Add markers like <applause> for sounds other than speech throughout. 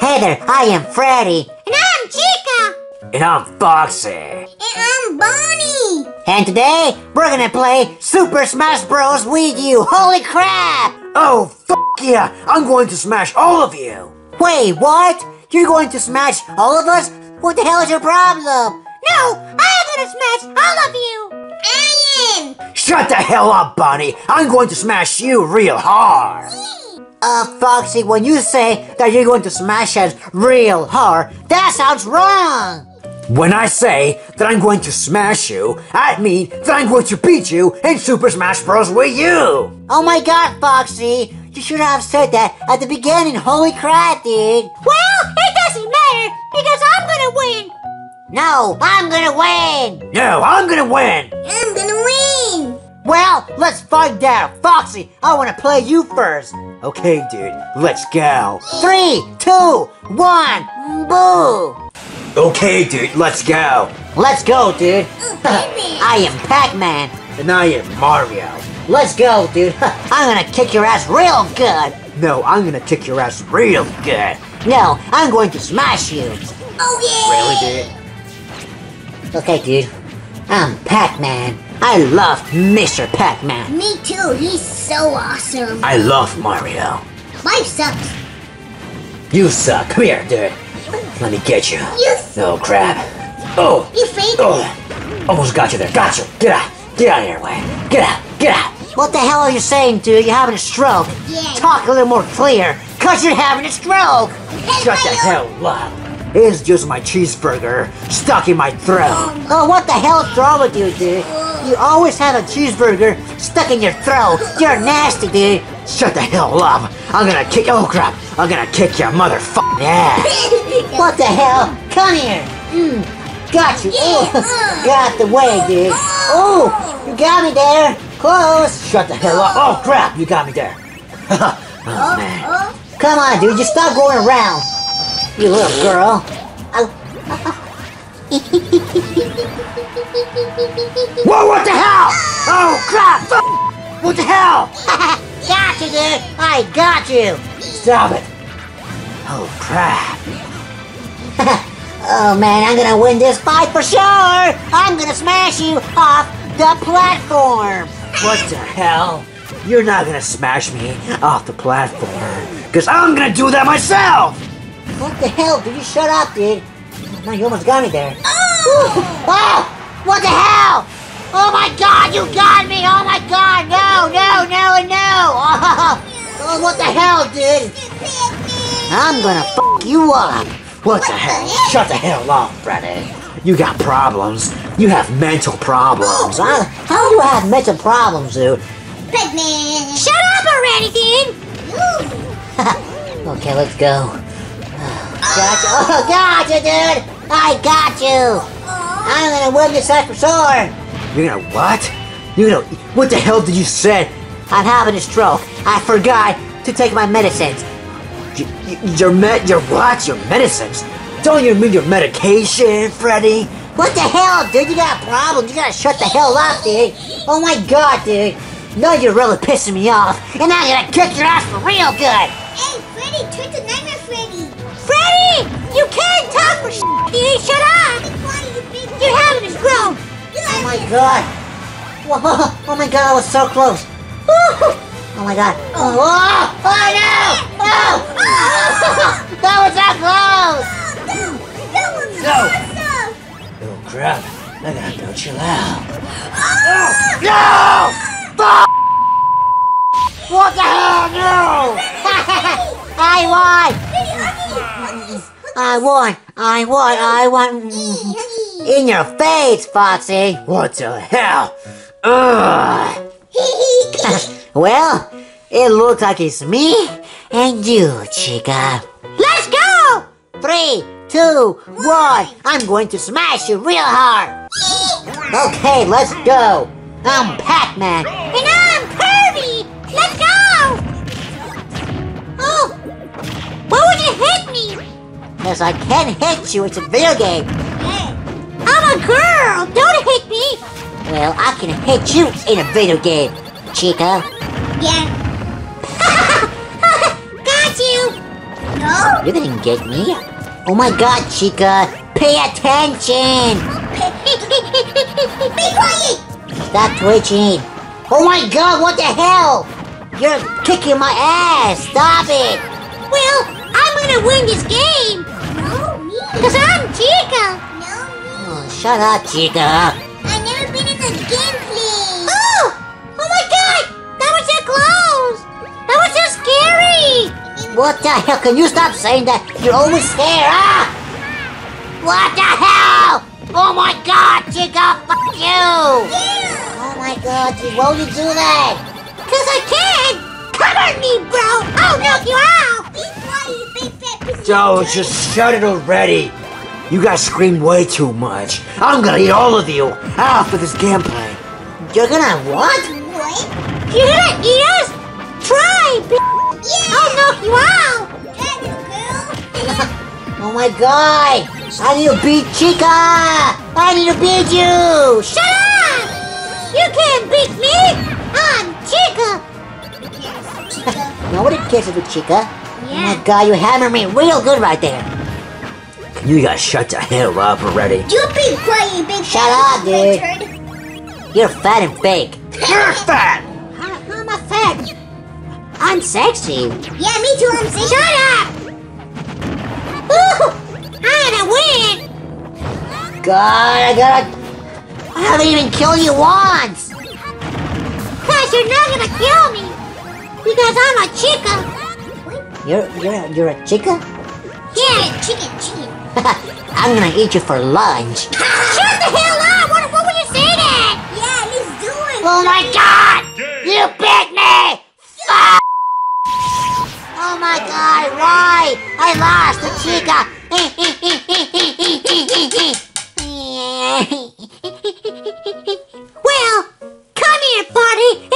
Hey there, I am Freddy. And I'm Chica. And I'm Foxy. And I'm Bonnie. And today, we're gonna play Super Smash Bros. Wii U. Holy crap! Oh, fuck yeah! I'm going to smash all of you! Wait, what? You're going to smash all of us? What the hell is your problem? No, I'm gonna smash all of you. I am. Shut the hell up, Bonnie! I'm going to smash you real hard! Uh, Foxy, when you say that you're going to smash us real hard, that sounds wrong! When I say that I'm going to smash you, I mean that I'm going to beat you in Super Smash Bros. Wii U! Oh my god, Foxy! You should have said that at the beginning, holy crap, dude! Well, it doesn't matter because I'm gonna win. No, I'm gonna win! No, I'm gonna win! I'm gonna win. Well, let's find out. Foxy, I wanna play you first. Okay, dude, let's go. Three, two, one, boo! Okay, dude, let's go. Let's go, dude. <laughs> I am Pac-Man. And I am Mario. Let's go, dude. <laughs> I'm gonna kick your ass real good. No, I'm gonna kick your ass real good. No, I'm going to smash you. Oh yeah. Really, dude? Okay, dude. I'm Pac-Man. I love Mr. Pac-Man. Me too. He's so awesome. I love Mario. Life sucks. You suck. Come here, dude. Let me get you. You. Oh, crap. Oh, You fake. oh. Almost got you there. Got you. Get out. Get out of here, way. Get out. Get out. What the hell are you saying, dude? You're having a stroke. Yeah. Talk a little more clear, cause you're having a stroke. Shut the hell up. It's just my cheeseburger stuck in my throat. <gasps> Oh, what the hell is wrong with you, dude? You always have a cheeseburger stuck in your throat. You're nasty, dude. Shut the hell up. I'm gonna kick. Oh, crap. I'm gonna kick your motherfucking ass. <laughs> What the hell? Come here. Mm, got you. Yeah, Ooh, uh. <laughs> got the way, dude. Oh, you got me there. Close. Shut the hell up. Oh, crap. You got me there. <laughs> oh, man. Oh, Come on, dude. Just stop going around. You little girl. Oh, Whoa, what the hell? Oh, crap. What the hell? <laughs> got you, dude. I got you. Stop it. Oh, crap. <laughs> Oh man, I'm gonna win this fight for sure! I'm gonna smash you off the platform! What the hell? You're not gonna smash me off the platform. Because I'm gonna do that myself! What the hell? Did you shut up, dude? No, you almost got me there. Oh! oh! What the hell? Oh my god, you got me! Oh my god, no, no, no, and no! Oh, oh what the hell, dude? I'm gonna fuck you up! What the hell? Shut the hell up, Freddy. You got problems. You have mental problems. Huh? How do you have mental problems, dude? Pac-Man. Shut up already, dude. <laughs> Okay, let's go. Oh, gotcha. Oh, you, dude! I got you! I'm gonna win this fight for sure! You're gonna what? You're gonna. What the hell did you say? I'm having a stroke. I forgot to take my medicines. Y- y- Your med. Your what? Your medicines? Don't you mean your medication, Freddy? What the hell, dude? You got a problem. You gotta shut the hell up, dude. Oh my god, dude. No, you're really pissing me off. And I'm gonna kick your ass for real good. Hey, Freddy, turn the Nightmare Freddy. You can't talk for dude. Shut up. You're having a stroke. Oh my god. Whoa, oh my god, I was so close. Oh my god. Oh, oh, oh no! Oh! That was so close! That was No. awesome. Oh crap! I gotta go chill out. <gasps> No! Fuck! What the hell? No! <laughs> I won! I want, I want, I want. Mm, in your face, Foxy! What the hell? Ugh! <laughs> Well, it looks like it's me and you, Chica. Let's go. Three, two, one. I'm going to smash you real hard. Okay, let's go. I'm Pac-Man. And I'm Kirby. Let's go. Oh, why would you hit me? Because I can hit you. It's a video game. I'm a girl. Don't hit me. Well, I can hit you in a video game, Chica. Yeah. <laughs> Got you. No. You didn't get me. Oh my god, Chica. Pay attention. Be quiet. Stop twitching. Oh my god, what the hell? You're kicking my ass. Stop it. Well, I'm gonna win this game. No, me. Because I'm Chica. No, me. Oh, shut up, Chica. I've never been in the gameplay. Oh! Oh my god! That was so close! That was so scary! What the hell? Can you stop saying that? You're always scared, ah! What the hell? Oh my god, Chica, fuck you! Yeah! Oh my god, why would you do that? Cause I can! Cover me, bro! I'll knock you out! Be quiet, you big fat piece of Joe, just shut it already. You guys scream way too much. I'm gonna eat all of you after this gameplay. You're gonna what? What? You're gonna eat us? Try, bitch! Yeah! I'll knock you out! That little girl! <laughs> Oh my god! I need to beat Chica! I need to beat you! Shut up! You can't beat me! I'm Chica! <laughs> Nobody cares about Chica. Oh Yeah. my god, you hammered me real good right there. Can you guys shut the hell up already? You be quiet, you big Shut fat up, piece of dude. turd. You're fat and fake. You're fat! How, how am I fat? I'm sexy. Yeah, me too, I'm saying. Shut up! Ooh, I'm gonna win! God, I gotta... I haven't even killed you once! Cause you're not gonna kill me! Because I'm a chica! You're, you're, you're a chica? Yeah, chicken, chicken. <laughs> I'm gonna eat you for lunch. <laughs> Shut the hell up! What, what would you say that? Yeah, let's do it! Oh my god! You bit me! Fuck! Oh my god, right! I lost the chica! <laughs> Well, come here, party!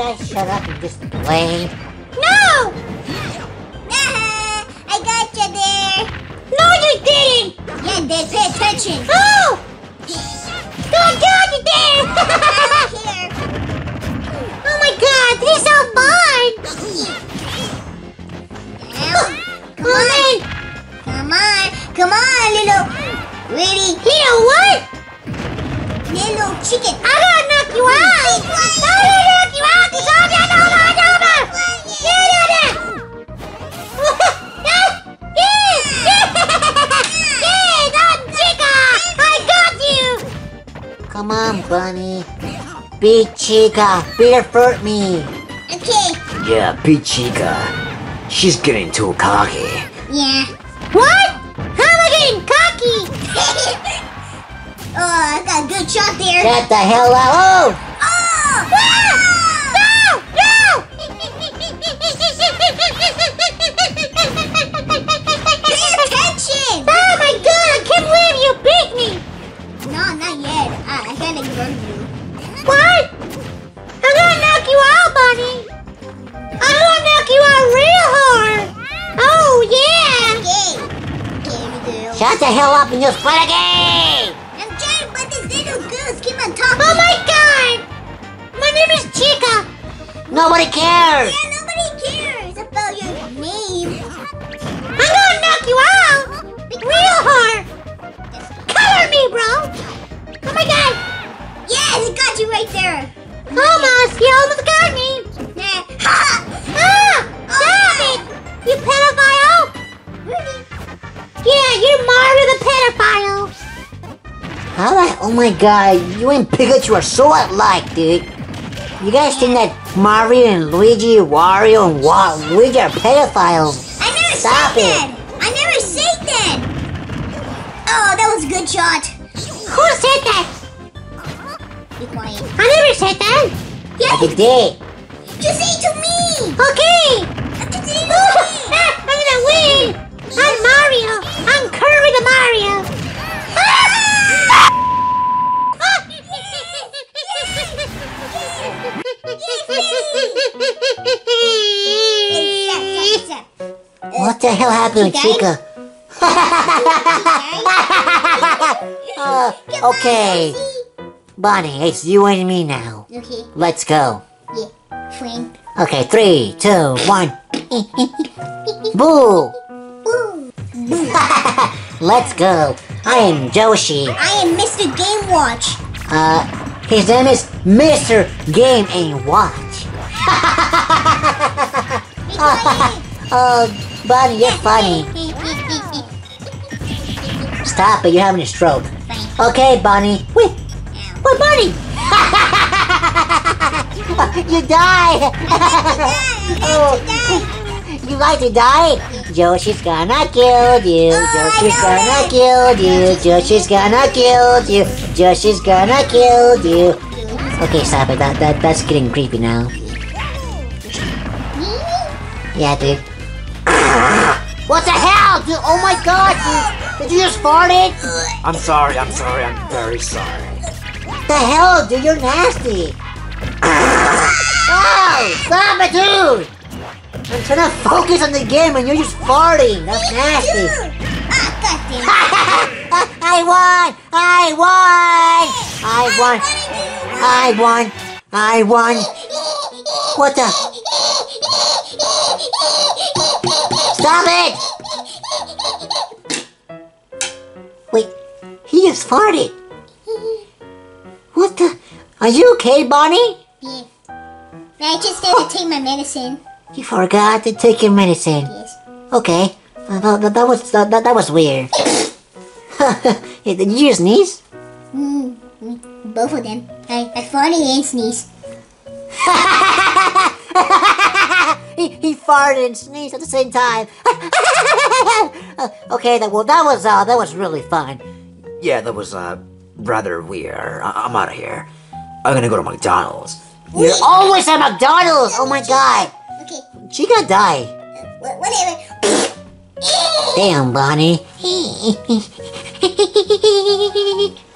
Guys shut up and just play. No! <laughs> I got you there. No, you didn't. Yeah, did. Pay attention. Oh! God, God, you did. <laughs> oh my God, this is so fun. Come on. Come on. Come on, little. Ready? Little what? Little chicken. I'm gonna knock you out. I'm gonna knock you out. It's all done. Hold on, not Chica. I got you. Come on, Bunny. Beat Chica. Beat her for me. Okay. Yeah, beat Chica. She's getting too cocky. Yeah. What? Oh, I got a good shot there. Get the hell out. Oh! Oh! No! No! Pay attention! Oh my god, I can't believe you beat me! No, not yet. I, I gotta burn you. What? I'm gonna knock you out, Bunny! I'm gonna knock you out real hard! Oh, yeah! Okay. Okay, Shut the hell up and just play the Nobody cares! Yeah, nobody cares about your name. I'm gonna knock you out real hard. Color me, bro. Oh my god! Yes, I got you right there. Almost. You almost got me. Nah. <laughs> ah! Stop it! You pedophile! Yeah, you're Mario the pedophile. How the Oh my god, you and Pikachu are so alike, dude. You guys think that Mario and Luigi, Wario and Wa- Luigi are pedophiles? I never Stop said it. that. I never said that. Oh, that was a good shot. Who said that? Be quiet. I never said that. Yeah, You did. just say it to me. Okay. Just say to me. <laughs> I'm gonna win. I'm Mario. I'm Kirby the Mario. The hell happened with She died? Chica? Uh, okay, Bonnie, it's you and me now. Okay, Let's go. yeah, friend. Okay, three, two, one. <laughs> Boo! Woo. <laughs> Let's go. I am Yoshi. I am Mr. Game Watch. Uh, his name is Mr. Game and Watch. <laughs> Be quiet. Oh, Bonnie, you're funny. Stop it, you're having a stroke. Okay, Bonnie. Wait, what, Bonnie? you die. <laughs> oh, you like to die? Yoshi's gonna kill you. Yoshi's gonna kill you. Yoshi's gonna kill you. Yoshi's gonna kill you. Okay, stop it. That, that that's getting creepy now. Yeah, dude. What the hell, dude? Oh my god, dude! Did you just fart it? I'm sorry, I'm sorry, I'm very sorry. The hell, dude? You're nasty. oh, stop it, dude! I'm trying to focus on the game and you're just farting. That's nasty. <laughs> I won! I won! I won! I won! I won! What the? Stop it! Wait, he just farted. What the? Are you okay, Bonnie? Yeah. I just had to take my medicine. You forgot to take your medicine. Yes. Okay, that, that, that was that, that, that was weird. <laughs> Hey, Did you sneeze? Mm, mm, both of them. I, I farted and sneezed. <laughs> he, he farted and sneezed at the same time. <laughs> Okay, that well, that was uh, that was really fun. Yeah, that was, uh, rather weird. I- I'm out of here. I'm gonna go to McDonald's. You're always at McDonald's. Oh my god, Okay, she gonna die. wh- whatever. Damn, Bonnie. <laughs>